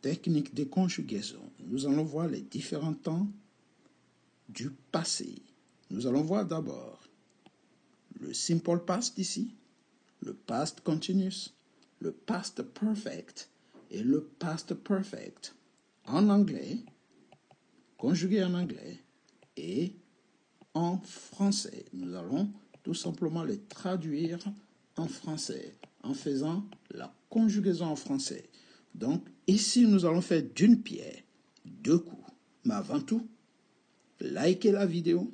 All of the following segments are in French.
technique de conjugaison. Nous allons voir les différents temps du passé. Nous allons voir d'abord le simple past ici, le past continuous, le past perfect et le past perfect en anglais, conjugué en anglais et en français. Nous allons tout simplement les traduire en français en faisant la conjugaison en français. Donc ici, nous allons faire d'une pierre deux coups. Mais avant tout, likez la vidéo,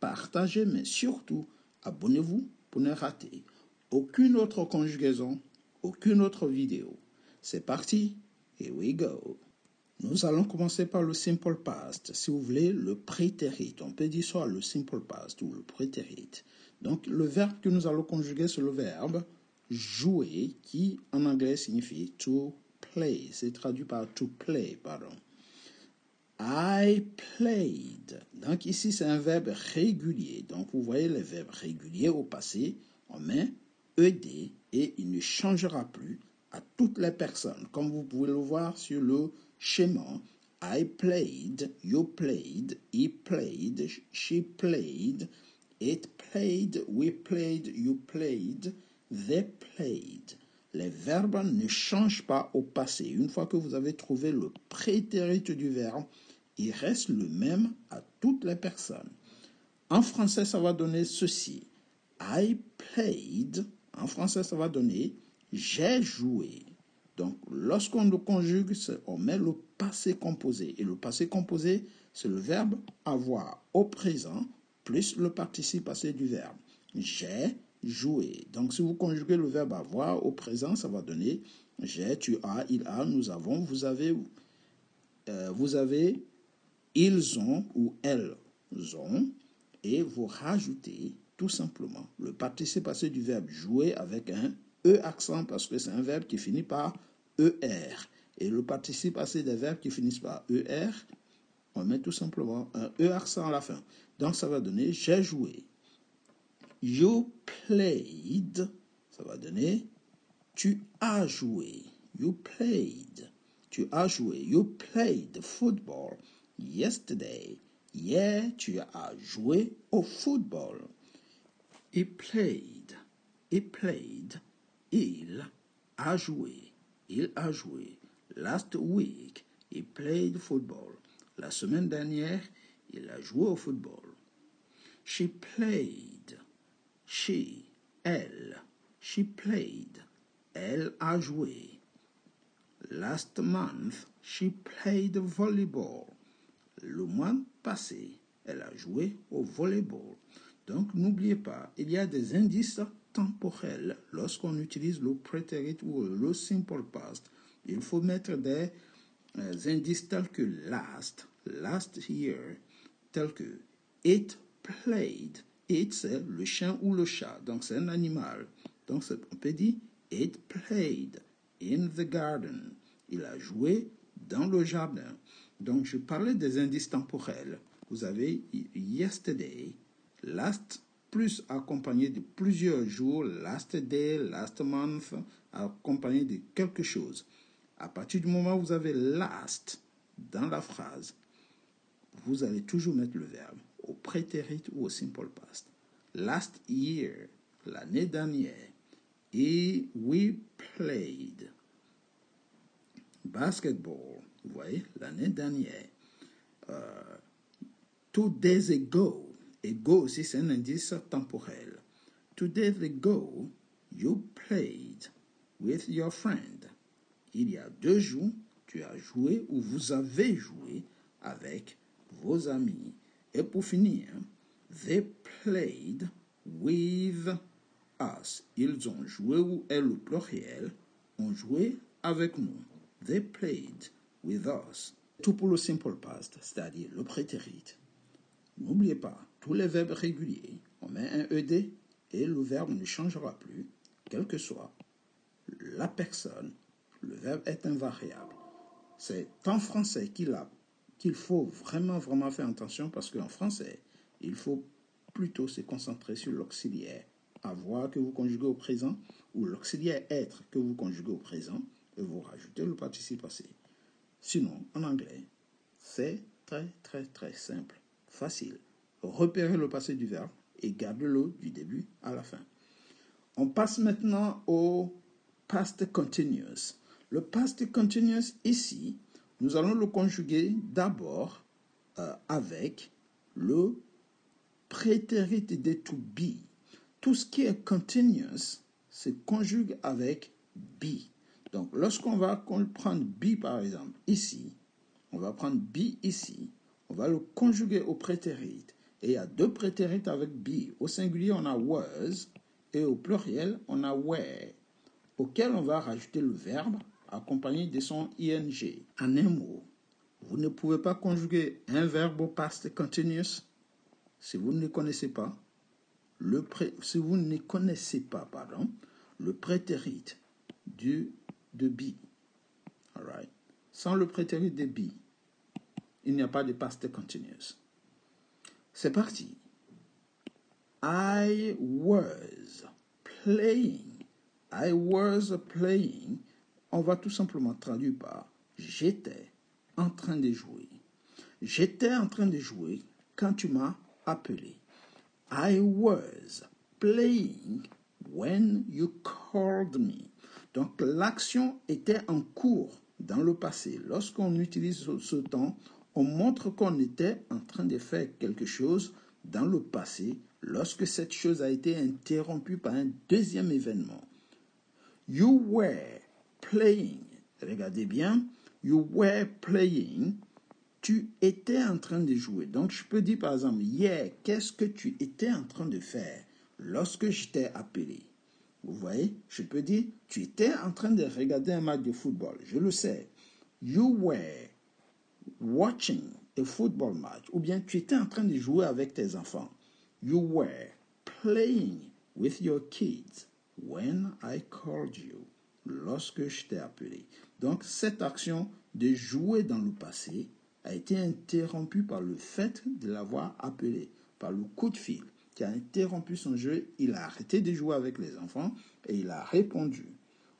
partagez, mais surtout, abonnez-vous pour ne rater aucune autre conjugaison, aucune autre vidéo. C'est parti, here we go. Nous allons commencer par le simple past. Si vous voulez, le prétérit. On peut dire soit le simple past ou le prétérit. Donc, le verbe que nous allons conjuguer, c'est le verbe jouer, qui en anglais signifie to play. C'est traduit par to play, pardon. I played. Donc ici, c'est un verbe régulier. Donc vous voyez les verbes réguliers au passé, on met ed et il ne changera plus à toutes les personnes. Comme vous pouvez le voir sur le schéma, I played, you played, he played, she played, it played, we played, you played, they played. Les verbes ne changent pas au passé. Une fois que vous avez trouvé le prétérit du verbe, il reste le même à toutes les personnes. En français, ça va donner ceci. I played. En français, ça va donner j'ai joué. Donc, lorsqu'on le conjugue, on met le passé composé. Et le passé composé, c'est le verbe avoir au présent plus le participe passé du verbe. J'ai joué. Donc, si vous conjuguez le verbe avoir au présent, ça va donner j'ai, tu as, il a, nous avons, vous avez, euh, vous avez, ils ont ou elles ont. Et vous rajoutez tout simplement le participe passé du verbe jouer avec un E accent parce que c'est un verbe qui finit par ER. Et le participe passé des verbes qui finissent par ER, on met tout simplement un E accent à la fin. Donc ça va donner j'ai joué. You played, ça va donner tu as joué. You played. Tu as joué. You played football yesterday. Hier, tu as joué au football. He played. He played. Il a joué. Il a joué. Last week, he played football. La semaine dernière, il a joué au football. She played. She, elle. She played. Elle a joué. Last month, she played volleyball. Le mois passé, elle a joué au volleyball. Donc, n'oubliez pas, il y a des indices temporels lorsqu'on utilise le prétérit ou le simple past. Il faut mettre des euh, indices tels que last, last year, tels que it played. It, c'est le chien ou le chat, donc c'est un animal. Donc, on peut dire it played in the garden. Il a joué dans le jardin. Donc, je parlais des indices temporels. Vous avez yesterday, last plus accompagné de plusieurs jours, last day, last month, accompagné de quelque chose. À partir du moment où vous avez last dans la phrase, vous allez toujours mettre le verbe au prétérit ou au simple past. Last year, l'année dernière, et we played basketball, vous voyez, l'année dernière. Euh, two days ago, ago aussi c'est un indice temporel. Two days ago, you played with your friend. Il y a deux jours, tu as joué ou vous avez joué avec vos amis. Et pour finir, they played with us. Ils ont joué ou est le pluriel, ont joué avec nous. They played with us. Tout pour le simple past, c'est-à-dire le prétérit. N'oubliez pas, tous les verbes réguliers, on met un ed et le verbe ne changera plus, quelle que soit la personne. Le verbe est invariable. C'est en français qu'il a qu'il faut vraiment vraiment faire attention parce qu'en français, il faut plutôt se concentrer sur l'auxiliaire avoir que vous conjuguez au présent ou l'auxiliaire être que vous conjuguez au présent et vous rajoutez le participe passé. Sinon, en anglais, c'est très très très simple, facile. Repérez le passé du verbe et gardez-le du début à la fin. On passe maintenant au past continuous. Le past continuous ici, nous allons le conjuguer d'abord euh, avec le prétérit de to be. Tout ce qui est continuous se conjugue avec be. Donc, lorsqu'on va prendre be par exemple ici, on va prendre be ici, on va le conjuguer au prétérit. Et il y a deux prétérit avec be. Au singulier, on a was et au pluriel, on a were, auquel on va rajouter le verbe accompagné de son ing. En un mot, vous ne pouvez pas conjuguer un verbe au past continuous si vous ne connaissez pas. Le si vous ne connaissez pas, pardon, le prétérit du de be. All Sans le prétérit de be, il n'y a pas de past continuous. C'est parti. I was playing. I was playing. On va tout simplement traduire par j'étais en train de jouer. J'étais en train de jouer quand tu m'as appelé. I was playing when you called me. Donc l'action était en cours dans le passé. Lorsqu'on utilise ce temps, on montre qu'on était en train de faire quelque chose dans le passé lorsque cette chose a été interrompue par un deuxième événement. You were playing. Regardez bien. You were playing. Tu étais en train de jouer. Donc, je peux dire par exemple, hier, qu'est-ce que tu étais en train de faire lorsque je t'ai appelé? Vous voyez Je peux dire, tu étais en train de regarder un match de football. Je le sais. You were watching a football match. Ou bien tu étais en train de jouer avec tes enfants. You were playing with your kids when I called you. Lorsque je t'ai appelé. Donc, cette action de jouer dans le passé a été interrompue par le fait de l'avoir appelé, par le coup de fil qui a interrompu son jeu. Il a arrêté de jouer avec les enfants et il a répondu.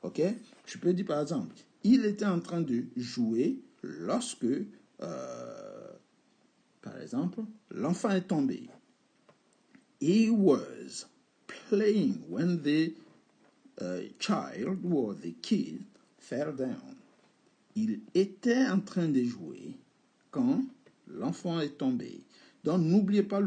Ok? Je peux dire par exemple, il était en train de jouer lorsque, euh, par exemple, l'enfant est tombé. He was playing when the child or the kid fell down. Il était en train de jouer quand l'enfant est tombé. Donc n'oubliez pas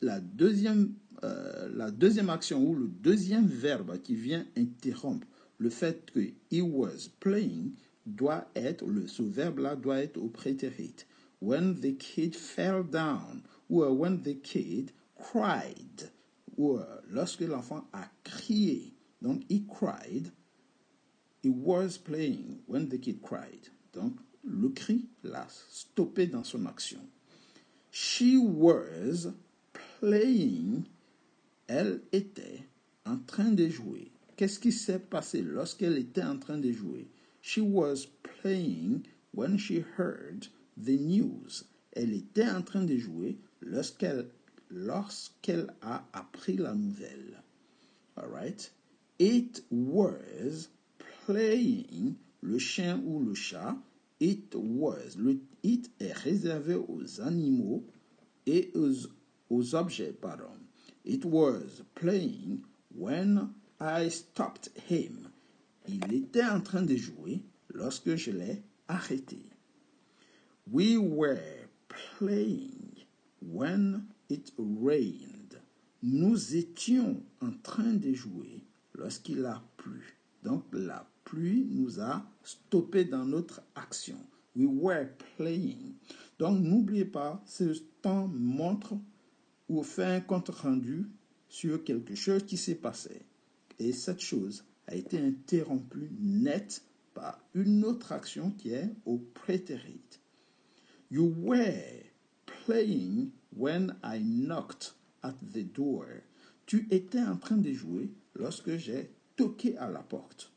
la, deuxième, euh, la deuxième action ou le deuxième verbe qui vient interrompre le fait que he was playing doit être, le, ce verbe-là doit être au prétérit. When the kid fell down ou when the kid cried, ou lorsque l'enfant a crié. Donc, he cried. He was playing when the kid cried. Donc, le cri l'a stoppé dans son action. She was playing. Elle était en train de jouer. Qu'est-ce qui s'est passé lorsqu'elle était en train de jouer? She was playing when she heard the news. Elle était en train de jouer lorsqu'elle lorsqu'elle a appris la nouvelle. All right? It was playing le chien ou le chat. It was. Le it est réservé aux animaux et aux, aux objets, pardon. It was playing when I stopped him. Il était en train de jouer lorsque je l'ai arrêté. We were playing when it rained. Nous étions en train de jouer lorsqu'il a plu. Donc la pluie nous a stoppé dans notre action. We were playing. Donc n'oubliez pas, ce temps montre ou fait un compte rendu sur quelque chose qui s'est passé. Et cette chose a été interrompue net par une autre action qui est au prétérit. You were playing when I knocked at the door. Tu étais en train de jouer lorsque j'ai toqué à la porte.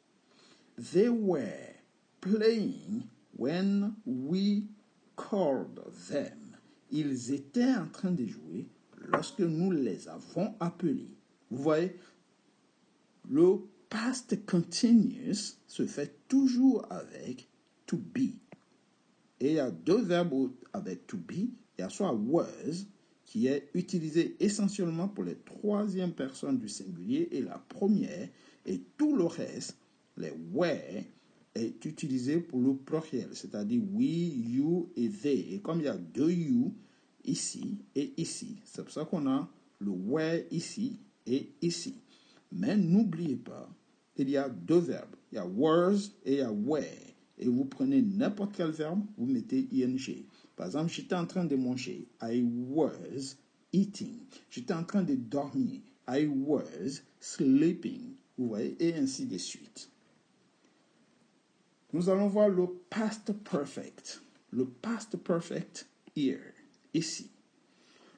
They were playing when we called them. Ils étaient en train de jouer lorsque nous les avons appelés. Vous voyez, le past continuous se fait toujours avec to be. Et il y a deux verbes avec to be. Il y a soit was, qui est utilisé essentiellement pour les troisième personnes du singulier et la première, et tout le reste, les were, est utilisé pour le pluriel, c'est-à-dire we, you et they. Et comme il y a deux you ici et ici, c'est pour ça qu'on a le were ici et ici. Mais n'oubliez pas, il y a deux verbes. Il y a was et il y a were. Et vous prenez n'importe quel verbe, vous mettez ing. Par exemple, j'étais en train de manger. I was eating. J'étais en train de dormir. I was sleeping. Vous voyez, et ainsi de suite. Nous allons voir le past perfect. Le past perfect here, ici.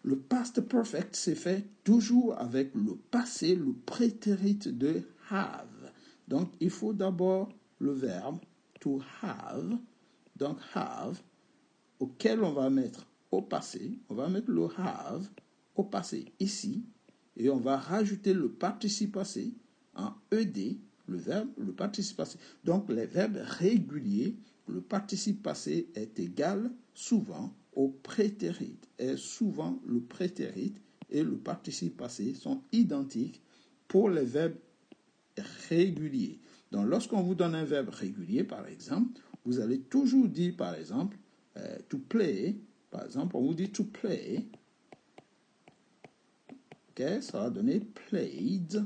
Le past perfect s'est fait toujours avec le passé, le prétérit de have. Donc, il faut d'abord le verbe to have. Donc, have, auquel on va mettre au passé. On va mettre le have au passé ici. Et on va rajouter le participe passé en ed, le verbe, le participe passé. Donc, les verbes réguliers, le participe passé est égal souvent au prétérit. Et souvent, le prétérit et le participe passé sont identiques pour les verbes réguliers. Donc, lorsqu'on vous donne un verbe régulier, par exemple, vous allez toujours dire, par exemple, euh, to play. Par exemple, on vous dit to play. Ok, ça va donner played.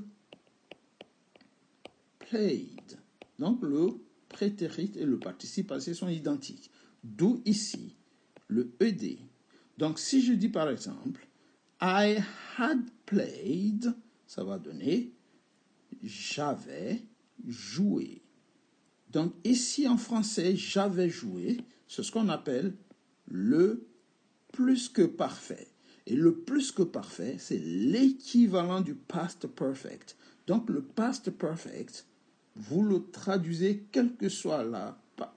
Played. Donc, le prétérit et le participe passé sont identiques. D'où ici le ED. Donc, si je dis par exemple, I had played, ça va donner j'avais joué. Donc ici en français, j'avais joué, c'est ce qu'on appelle le plus que parfait. Et le plus que parfait, c'est l'équivalent du past perfect. Donc le past perfect, vous le traduisez quel que soit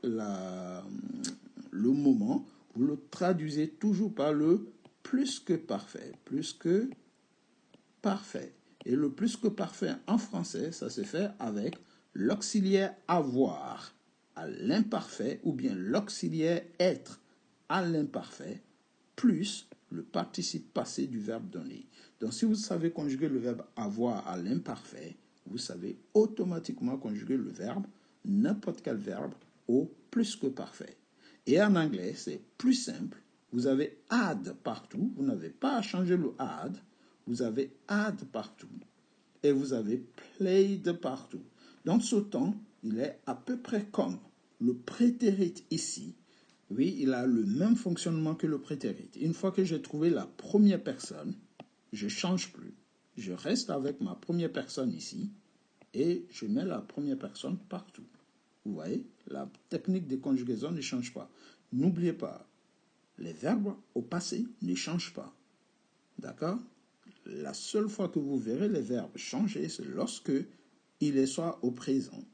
le moment, vous le traduisez toujours par le plus que parfait, plus que parfait. Et le plus que parfait en français, ça se fait avec l'auxiliaire avoir à l'imparfait ou bien l'auxiliaire être à l'imparfait plus le participe passé du verbe donné. Donc si vous savez conjuguer le verbe avoir à l'imparfait, vous savez automatiquement conjuguer le verbe, n'importe quel verbe, au plus que parfait. Et en anglais, c'est plus simple. Vous avez add partout. Vous n'avez pas à changer le add. Vous avez add partout. Et vous avez played partout. Donc ce temps, il est à peu près comme le prétérit ici. Oui, il a le même fonctionnement que le prétérit. Une fois que j'ai trouvé la première personne, je change plus. Je reste avec ma première personne ici et je mets la première personne partout. Vous voyez, la technique de conjugaison ne change pas. N'oubliez pas, les verbes au passé ne changent pas. D'accord? La seule fois que vous verrez les verbes changer, c'est lorsque il est soit au présent.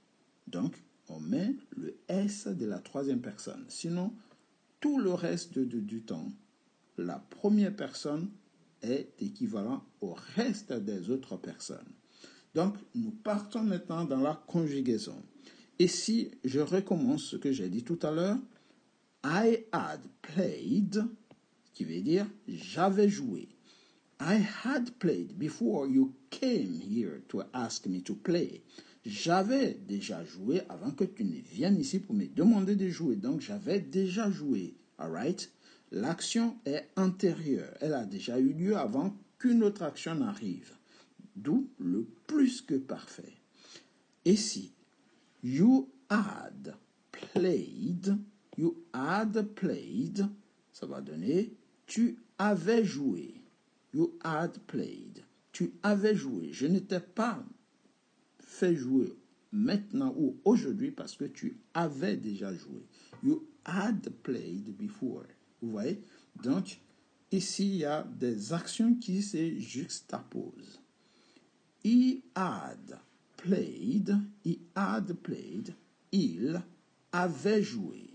Donc, on met De la troisième personne? Sinon, tout le reste du temps, la première personne est équivalent au reste des autres personnes. Donc, nous partons maintenant dans la conjugaison. Et si je recommence ce que j'ai dit tout à l'heure, I had played, qui veut dire j'avais joué. I had played before you came here to ask me to play. J'avais déjà joué avant que tu ne viennes ici pour me demander de jouer. Donc j'avais déjà joué. Alright? L'action est antérieure. Elle a déjà eu lieu avant qu'une autre action n'arrive. D'où le plus que parfait. Et si you had played, you had played, ça va donner tu avais joué. You had played. Tu avais joué. Je ne t'ai pas fait jouer maintenant ou aujourd'hui parce que tu avais déjà joué. You had played before. Vous voyez? Donc, ici, il y a des actions qui se juxtaposent. He had played, he had played, il avait joué.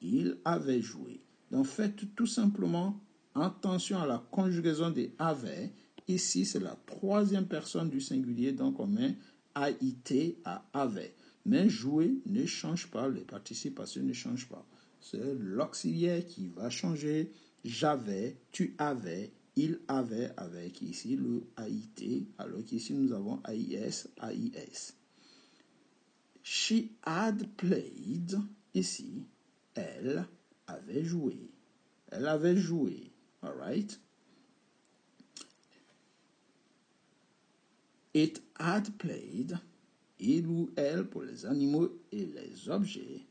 Il avait joué. Donc, faites tout simplement Attention à la conjugaison des avait. Ici, c'est la troisième personne du singulier, donc on met AIT à avait. Mais jouer ne change pas, les participations ne changent pas. C'est l'auxiliaire qui va changer. J'avais, tu avais, il avait avec ici le AIT, alors qu'ici nous avons AIS, AIS. She had played, ici, elle avait joué. Elle avait joué, alright? It had played, il ou elle pour les animaux et les objets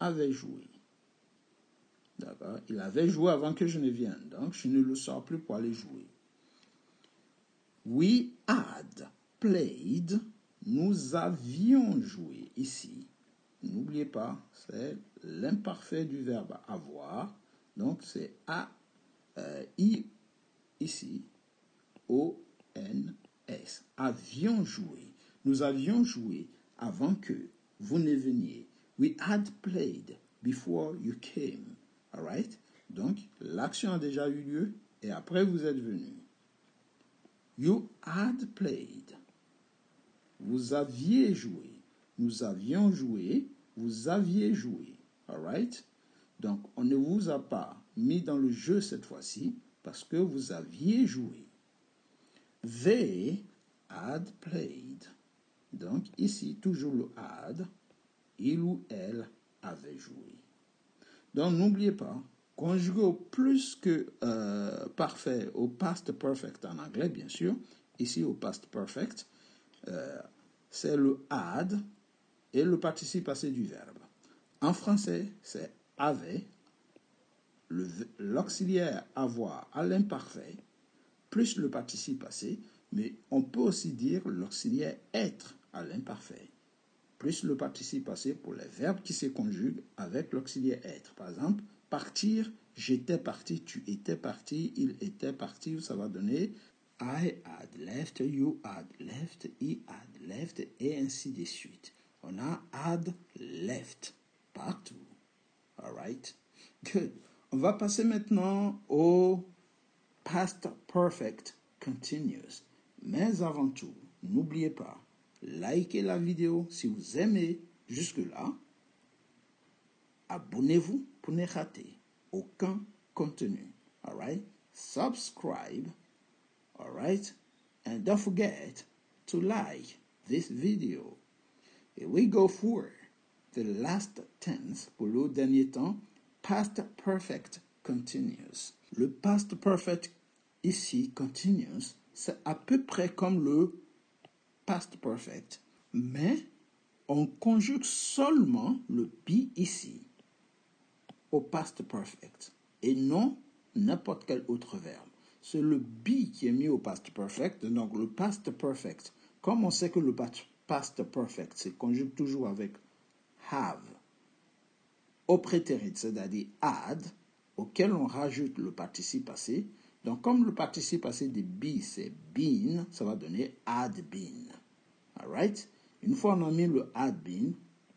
avait joué. D'accord? Il avait joué avant que je ne vienne, donc je ne le sors plus pour aller jouer. We had played, nous avions joué ici. N'oubliez pas, c'est l'imparfait du verbe avoir. Donc c'est A, euh, I ici, O, N, Avions joué. Nous avions joué avant que vous ne veniez. We had played before you came. Alright? Donc, l'action a déjà eu lieu et après vous êtes venu. You had played. Vous aviez joué. Nous avions joué. Vous aviez joué. Alright? Donc, on ne vous a pas mis dans le jeu cette fois-ci parce que vous aviez joué. They had played. Donc, ici, toujours le had. Il ou elle avait joué. Donc n'oubliez pas, conjuguer au plus que euh, parfait, au past perfect en anglais bien sûr, ici au past perfect, euh, c'est le had et le participe passé du verbe. En français, c'est avait, l'auxiliaire avoir à l'imparfait, plus le participe passé, mais on peut aussi dire l'auxiliaire être à l'imparfait plus le participe passé pour les verbes qui se conjuguent avec l'auxiliaire être. Par exemple, partir, j'étais parti, tu étais parti, il était parti, ça va donner I had left, you had left, he had left, et ainsi de suite. On a had left partout. Alright? Good. On va passer maintenant au past perfect continuous. Mais avant tout, n'oubliez pas, likez la vidéo si vous aimez jusque-là. Abonnez-vous pour ne rater aucun contenu. Alright? Subscribe. Alright? And don't forget to like this video. Here we go for the last tense pour le dernier temps. Past perfect Le past perfect ici continuous, c'est à peu près comme le past perfect, mais on conjugue seulement le be ici au past perfect et non n'importe quel autre verbe. C'est le be qui est mis au past perfect, donc le past perfect. Comme on sait que le past perfect se conjugue toujours avec have au prétérit, c'est-à-dire add, auquel on rajoute le participe passé. Donc, comme le participe passé de be, c'est been, ça va donner had been. Alright? Une fois on a mis le had been,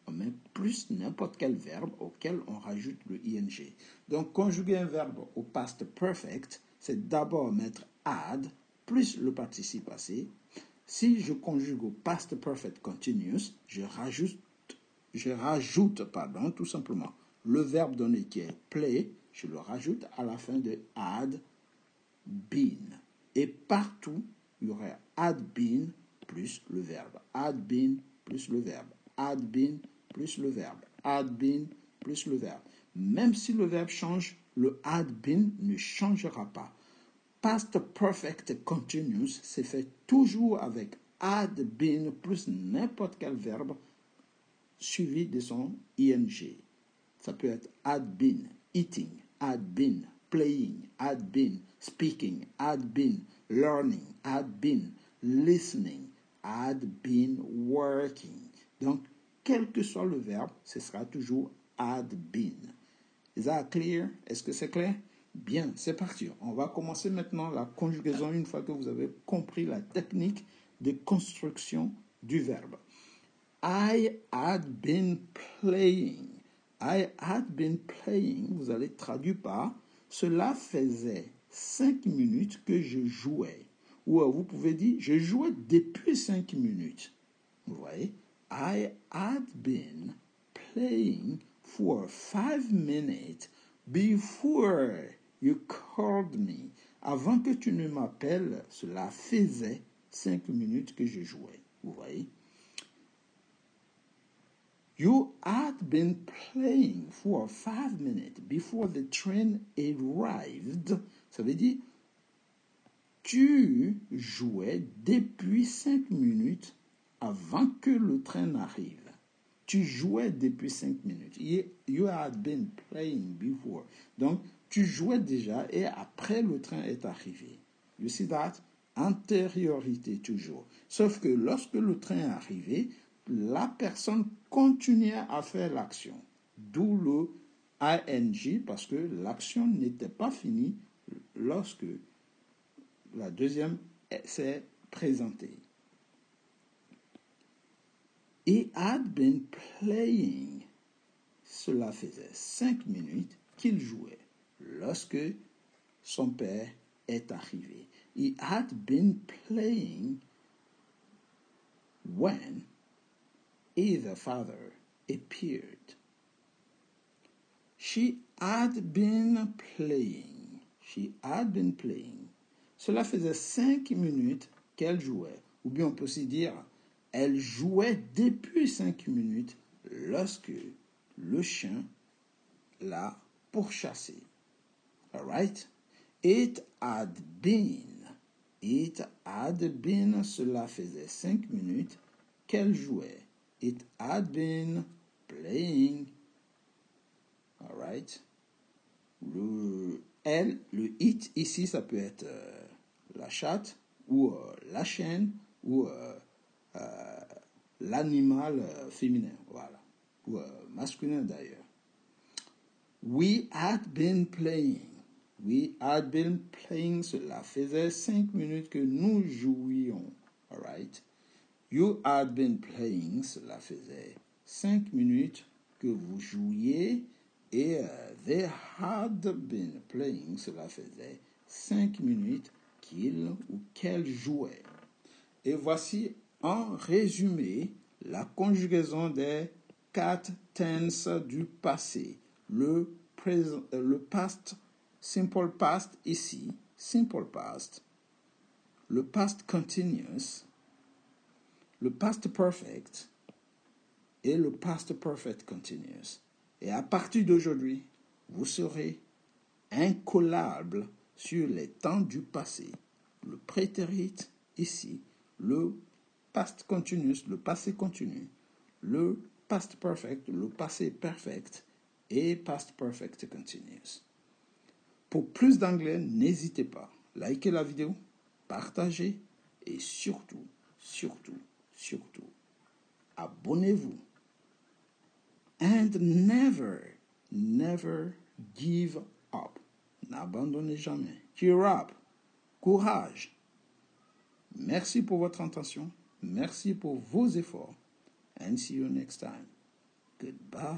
on met plus n'importe quel verbe auquel on rajoute le ing. Donc, conjuguer un verbe au past perfect, c'est d'abord mettre had plus le participe passé. Si je conjugue au past perfect continuous, je rajoute, je rajoute, pardon, tout simplement, le verbe donné qui est play, je le rajoute à la fin de had been. Et partout, il y aurait had been plus le verbe. Had been plus le verbe. Had been plus le verbe. Had been plus le verbe. Même si le verbe change, le had been ne changera pas. Past perfect continuous c'est fait toujours avec had been plus n'importe quel verbe suivi de son ing. Ça peut être had been eating, had been playing, had been speaking, had been learning, had been listening, had been working. Donc, quel que soit le verbe, ce sera toujours had been. Is that clear? Est-ce que c'est clair? Bien, c'est parti. On va commencer maintenant la conjugaison une fois que vous avez compris la technique de construction du verbe. I had been playing. I had been playing, vous allez traduire par cela faisait cinq minutes que je jouais. Ou vous pouvez dire, je jouais depuis 5 minutes. Vous voyez I had been playing for five minutes before you called me. Avant que tu ne m'appelles, cela faisait cinq minutes que je jouais. Vous voyez? You had been playing for five minutes before the train arrived. Ça veut dire, tu jouais depuis cinq minutes avant que le train n'arrive. Tu jouais depuis cinq minutes. You had been playing before. Donc, tu jouais déjà et après le train est arrivé. You see that? Antériorité toujours. Sauf que lorsque le train est la personne continuait à faire l'action. D'où le ing parce que l'action n'était pas finie lorsque la deuxième s'est présentée. He had been playing. Cela faisait cinq minutes qu'il jouait lorsque son père est arrivé. He had been playing when either father appeared. She had been playing. She had been playing. Cela faisait cinq minutes qu'elle jouait. Ou bien on peut aussi dire elle jouait depuis cinq minutes lorsque le chien l'a pourchassé. Alright? It had been. It had been. Cela faisait cinq minutes qu'elle jouait. It had been playing. Alright? Le elle, le it ici, ça peut être euh, la chatte ou euh, la chienne ou euh, l'animal féminin, voilà, ou masculin d'ailleurs. We had been playing. We had been playing. Cela faisait cinq minutes que nous jouions. Alright. You had been playing. Cela faisait cinq minutes que vous jouiez. Et uh, they had been playing. Cela faisait cinq minutes qu'il ou qu'elle jouait. Et voici en résumé, la conjugaison des quatre tenses du passé. Le, euh, le past, simple past ici, simple past. Le past continuous. Le past perfect. Et le past perfect continuous. Et à partir d'aujourd'hui, vous serez incollable sur les temps du passé. Le prétérit ici, le past continuous, le passé continu, le past perfect, le passé perfect et past perfect continuous. Pour plus d'anglais, n'hésitez pas. Likez la vidéo, partagez et surtout, surtout, surtout, abonnez-vous. And never, never give up. N'abandonnez jamais. Cheer up. Courage. Merci pour votre attention. Merci pour vos efforts. And see you next time. Goodbye.